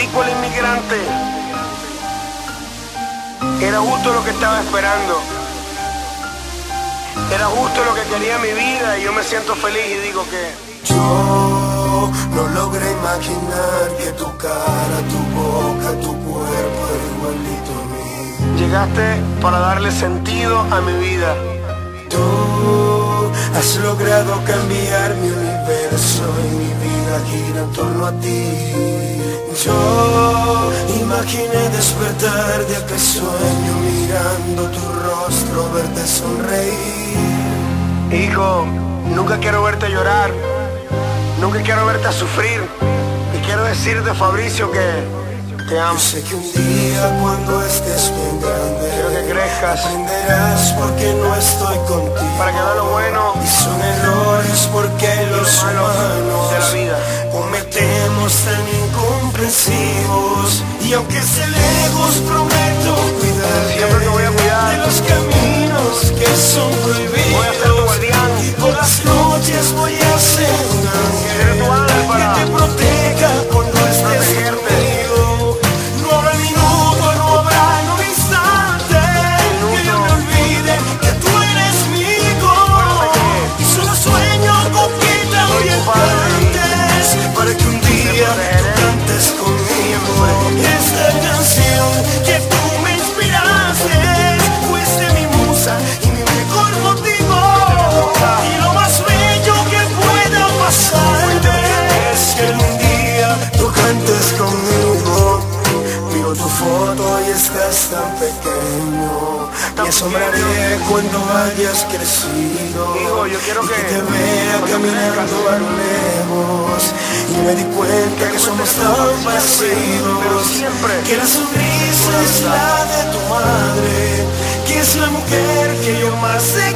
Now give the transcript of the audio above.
tipo el inmigrante. Era justo lo que estaba esperando. Era justo lo que quería mi vida y yo me siento feliz y digo que yo no logré imaginar que tu cara, tu boca, tu cuerpo era igualito a mí. Llegaste para darle sentido a mi vida. Tú has logrado cambiar mi universo y mi vida gira en torno a ti. Yo imaginé despertar de aquel sueño mirando tu rostro, verte sonreír. Hijo, nunca quiero verte llorar, nunca quiero verte sufrir. Y quiero decirte, Fabricio, que te amo. Sé que un día cuando estés bien grande, quiero que crezcas. Aprenderás porque no estoy contigo. Para que veas lo bueno y son errores porque los humanos de la vida cometemos tan incomprensivos. Y aunque se lejos tan pequeño. Me asombraré cuando hayas crecido. Hijo, yo quiero y que- te vea caminando a lo lejos. Y me di cuenta que somos tan siempre. Que la sonrisa es la de tu madre. Que es la mujer que yo más he